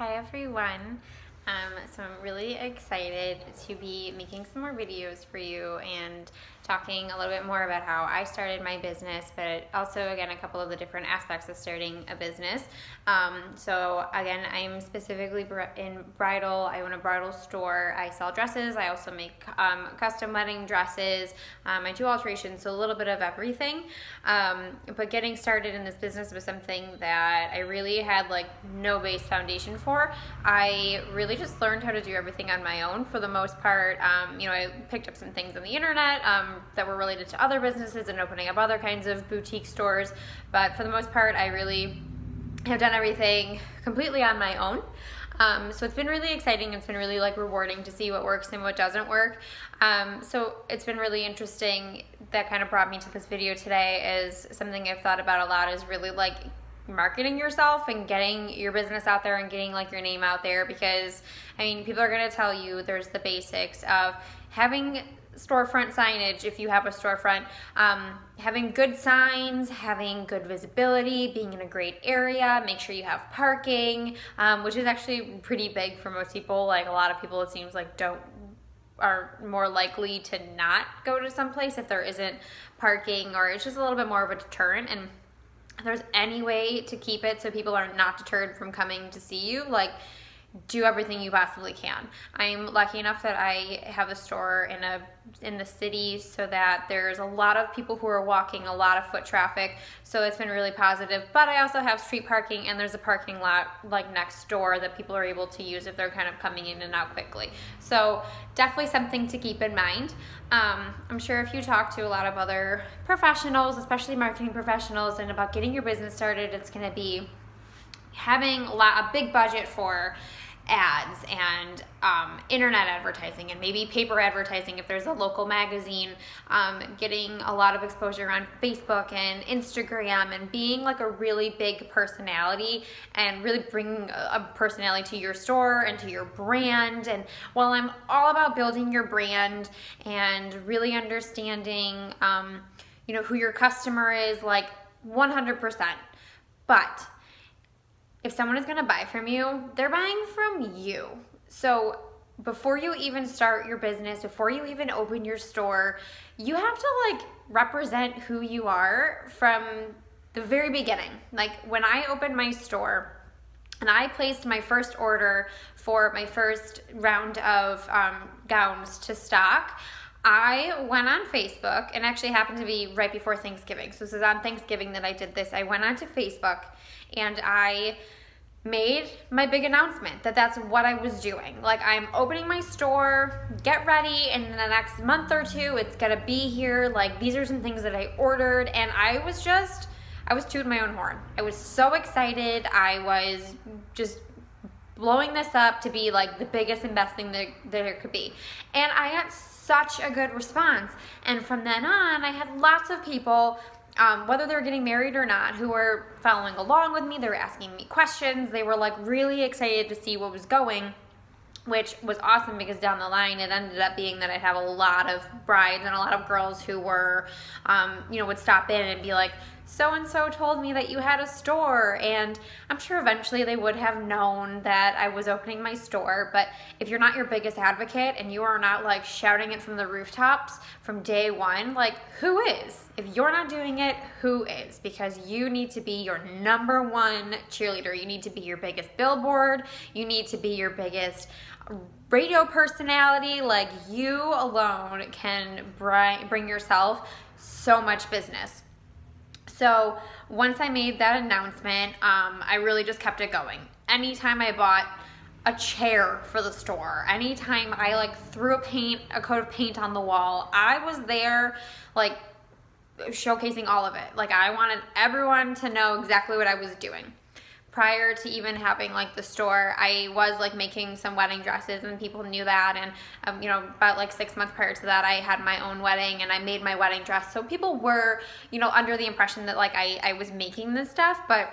Hi everyone. Um, so I'm really excited to be making some more videos for you and talking a little bit more about how I started my business, but also again a couple of the different aspects of starting a business. Um, so again, I'm specifically in bridal. I own a bridal store. I sell dresses. I also make um, custom wedding dresses. Um, I do alterations, so a little bit of everything. Um, but getting started in this business was something that I really had like no base foundation for. I really just learned how to do everything on my own for the most part. Um, you know, I picked up some things on the internet um, that were related to other businesses and opening up other kinds of boutique stores. But for the most part, I really have done everything completely on my own. Um, so it's been really exciting. It's been really like rewarding to see what works and what doesn't work. Um, so it's been really interesting. That kind of brought me to this video today is something I've thought about a lot is really like marketing yourself and getting your business out there and getting like your name out there because I mean people are going to tell you there's the basics of having storefront signage if you have a storefront. Um, having good signs, having good visibility, being in a great area, make sure you have parking, um, which is actually pretty big for most people. Like a lot of people, it seems like don't are more likely to not go to some place if there isn't parking or it's just a little bit more of a deterrent and there's any way to keep it so people are not deterred from coming to see you like do everything you possibly can. I'm lucky enough that I have a store in a in the city so that there's a lot of people who are walking, a lot of foot traffic. So it's been really positive. But I also have street parking and there's a parking lot like next door that people are able to use if they're kind of coming in and out quickly. So definitely something to keep in mind. Um, I'm sure if you talk to a lot of other professionals, especially marketing professionals, and about getting your business started, it's going to be having a, a big budget for ads and um, internet advertising and maybe paper advertising if there's a local magazine, um, getting a lot of exposure on Facebook and Instagram and being like a really big personality and really bringing a personality to your store and to your brand. And while I'm all about building your brand and really understanding, um, you know, who your customer is, like 100%. But if someone is gonna buy from you, they're buying from you. So before you even start your business, before you even open your store, you have to like represent who you are from the very beginning. Like when I opened my store, and I placed my first order for my first round of um, gowns to stock. I went on Facebook and actually happened to be right before Thanksgiving. So this is on Thanksgiving that I did this. I went onto Facebook and I made my big announcement that that's what I was doing. Like I'm opening my store, get ready in the next month or two it's to be here. Like these are some things that I ordered and I was just I was tooting my own horn. I was so excited. I was just blowing this up to be like the biggest and best thing that, that there could be. And I got such a good response. And from then on, I had lots of people um, whether they were getting married or not, who were following along with me. They were asking me questions. They were like really excited to see what was going which was awesome because down the line it ended up being that I'd have a lot of brides and a lot of girls who were, um, you know, would stop in and be like, so and so told me that you had a store and I'm sure eventually they would have known that I was opening my store but if you're not your biggest advocate and you are not like shouting it from the rooftops from day one like who is? If you're not doing it who is? Because you need to be your number one cheerleader. You need to be your biggest billboard. You need to be your biggest radio personality. Like you alone can bring yourself so much business so once I made that announcement, um, I really just kept it going. Anytime I bought a chair for the store, anytime I like threw a paint, a coat of paint on the wall, I was there like showcasing all of it. Like I wanted everyone to know exactly what I was doing prior to even having like the store i was like making some wedding dresses and people knew that and um, you know about like six months prior to that i had my own wedding and i made my wedding dress so people were you know under the impression that like i, I was making this stuff but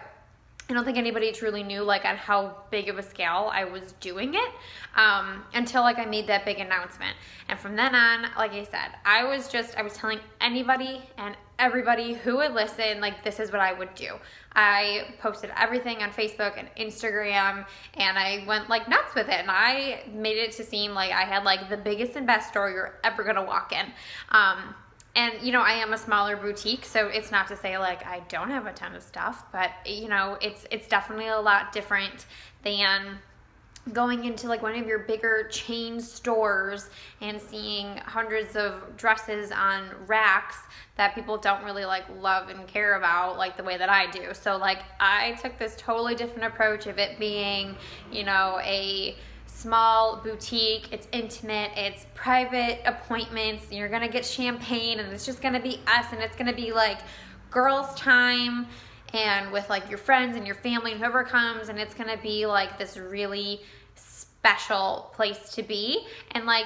I don't think anybody truly knew like on how big of a scale I was doing it um, until like I made that big announcement. And from then on, like I said, I was just, I was telling anybody and everybody who would listen, like, this is what I would do. I posted everything on Facebook and Instagram, and I went like nuts with it. And I made it to seem like I had like the biggest and best store you're ever gonna walk in. Um, and you know, I am a smaller boutique, so it's not to say like I don't have a ton of stuff, but you know, it's it's definitely a lot different than going into like one of your bigger chain stores and seeing hundreds of dresses on racks that people don't really like love and care about like the way that I do. So like I took this totally different approach of it being, you know, a small boutique, it's intimate, it's private appointments, you're gonna get champagne and it's just gonna be us and it's gonna be like girls' time and with like your friends and your family and whoever comes and it's gonna be like this really special place to be. And like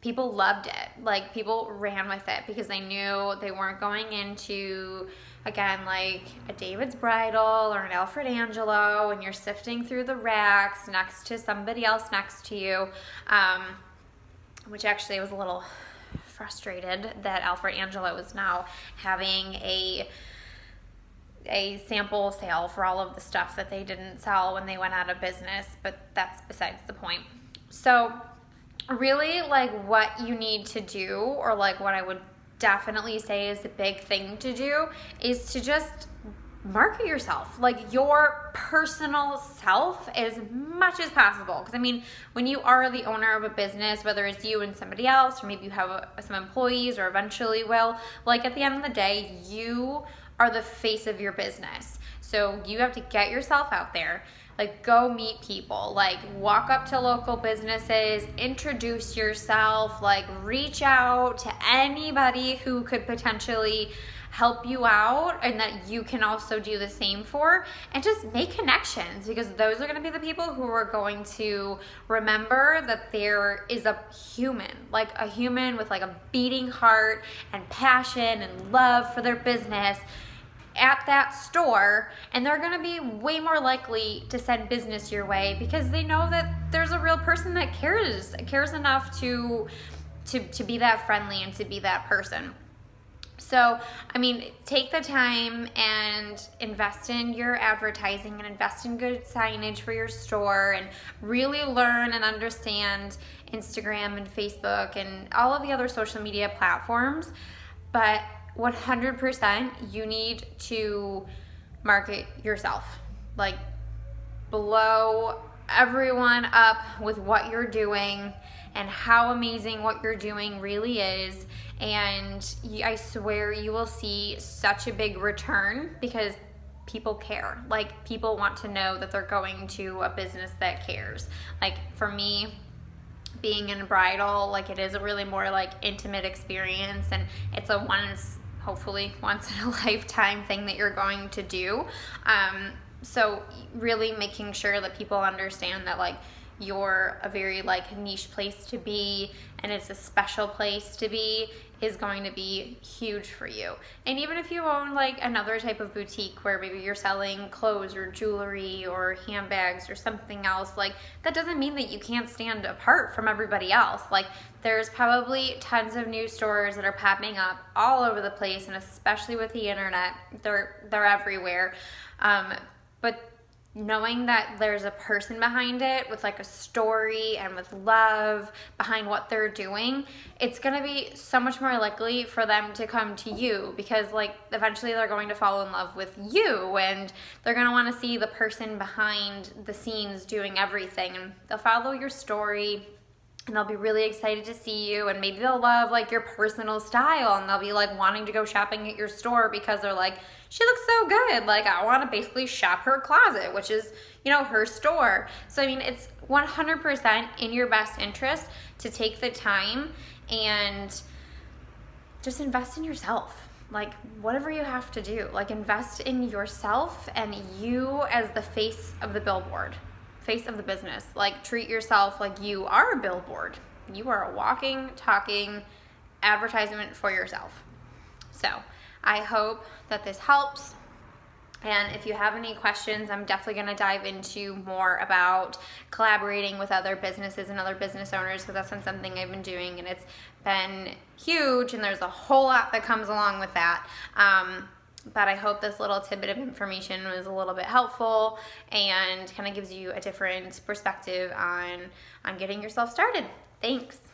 people loved it. Like people ran with it because they knew they weren't going into again like a david's bridal or an alfred angelo and you're sifting through the racks next to somebody else next to you. Um, which actually was a little frustrated that alfred angelo was now having a a sample sale for all of the stuff that they didn't sell when they went out of business, but that's besides the point. So, really, like what you need to do, or like what I would definitely say is a big thing to do, is to just market yourself like your personal self as much as possible because i mean when you are the owner of a business whether it's you and somebody else or maybe you have some employees or eventually will like at the end of the day you are the face of your business. So you have to get yourself out there. Like, go meet people, like, walk up to local businesses, introduce yourself, like, reach out to anybody who could potentially help you out and that you can also do the same for and just make connections because those are going to be the people who are going to remember that there is a human like a human with like a beating heart and passion and love for their business at that store. And they're going to be way more likely to send business your way because they know that there's a real person that cares cares enough to to to be that friendly and to be that person so, I mean, take the time and invest in your advertising and invest in good signage for your store and really learn and understand Instagram and Facebook and all of the other social media platforms. But 100% you need to market yourself. Like, blow everyone up with what you're doing and how amazing what you're doing really is. And I swear you will see such a big return because people care. Like, people want to know that they're going to a business that cares. Like, for me, being in bridal, like, it is a really more like intimate experience and it's a once hopefully once in a lifetime thing that you're going to do. Um, so really making sure that people understand that like you're a very like niche place to be and it's a special place to be is going to be huge for you. And even if you own like another type of boutique where maybe you're selling clothes or jewelry or handbags or something else, like that doesn't mean that you can't stand apart from everybody else. Like there's probably tons of new stores that are popping up all over the place and especially with the internet, they're they're everywhere. Um, but knowing that there's a person behind it with like a story and with love behind what they're doing, it's gonna be so much more likely for them to come to you because, like, eventually they're going to fall in love with you and they're gonna wanna see the person behind the scenes doing everything. And they'll follow your story and they'll be really excited to see you and maybe they'll love like your personal style and they'll be like wanting to go shopping at your store because they're like she looks so good. Like i want to basically shop her closet which is you know her store. So i mean it's 100% in your best interest to take the time and just invest in yourself. Like whatever you have to do like invest in yourself and you as the face of the billboard face of the business. Like treat yourself like you are a billboard. You are a walking, talking advertisement for yourself. So I hope that this helps. And if you have any questions, I'm definitely going to dive into more about collaborating with other businesses and other business owners because that's been something I've been doing and it's been huge and there's a whole lot that comes along with that. Um, but I hope this little tidbit of information was a little bit helpful and kind of gives you a different perspective on, on getting yourself started. Thanks.